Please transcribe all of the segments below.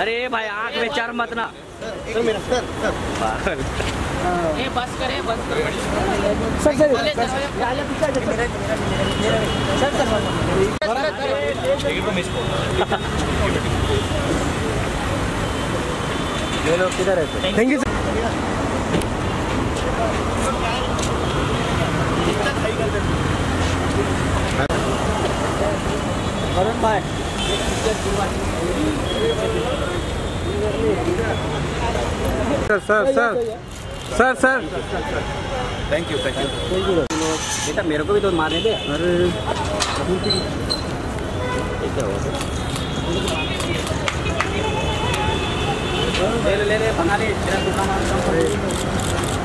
अरे भाई आँख में चार मत ना। मेरा सर सर पागल बस करे बस करे सर सर बोले जाओ। ये लोग किधर है थैंक यू भाई sir sir sir sir sir thank you thank you बेटा मेरे को भी तो मारने दे। अरे। क्या हुआ ले ले ले ले बना ले तेरा दुकान।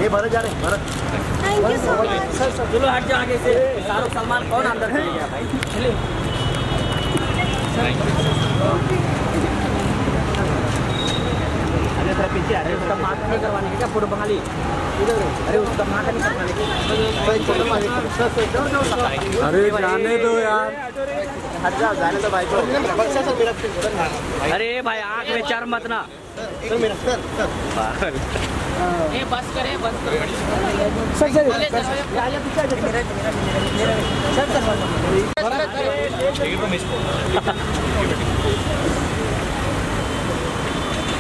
ये भरत जा रहे हैं, Bharat. Thank you so much sir sir चलो हट जा आगे से। शाहरुख सलमान कौन अंदर चले गया भाई? चले अरे सर पीछे अरे उसका माँ का नहीं करवाने के क्या फ़ोटो बंगाली अरे उसका नहीं करवाने के सर सर सर अरे जाने दो यार जाने दो भाई सर सर सर अरे भाई आँख में चार मत ना मेरा सर सर ए बस करे बस करे सर सर जाओ।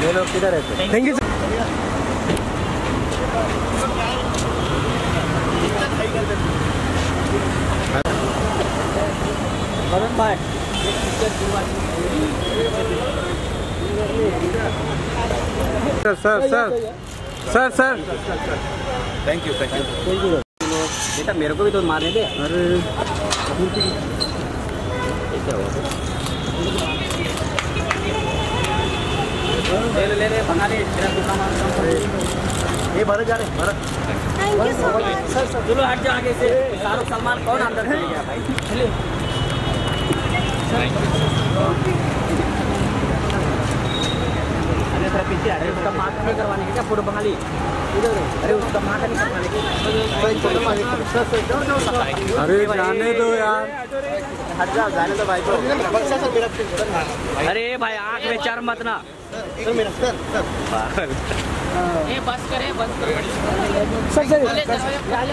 ये लोग किधर है? थैंक यू वरुण भाई। Sir sir sir. Sir sir. Thank you thank you बेटा मेरे को भी तो मारने दे अरे। क्या हुआ? ले ले बना ले। ये भरत जा रहे Bharat. Thank you so much sir sir. चलो हट जा आगे से शाहरुख सलमान कौन अंदर चले गया भाई? चले अरे सर पीछे अरे उसका माँ का नहीं करवाने के क्या फ़ोटो बंगाली अरे उसका माँ का नहीं करवाने के सर सर जाओ जाओ सर अरे जाने दो यार हट जाओ जाने दो भाई को सर सर सर अरे भाई आँख में चार मत ना मेरा सर सर पागल ए बस करे बस करे सर सर जाओ।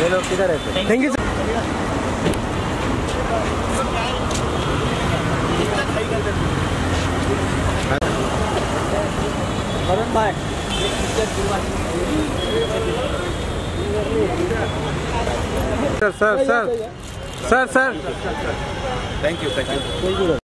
ये लोग किधर है? थैंक यू वरुण भाई। Sir sir sir sir sir thank you thank you